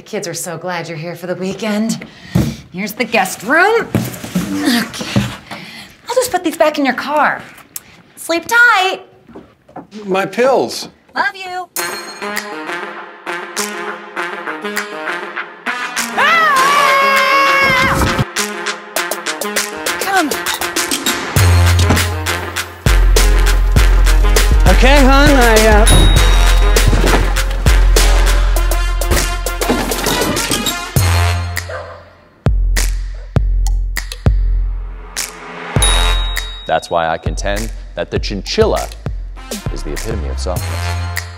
The kids are so glad you're here for the weekend. Here's the guest room. Okay. I'll just put these back in your car. Sleep tight. My pills. Love you. Come. Okay, hon, I, uh... That's why I contend that the chinchilla is the epitome of softness.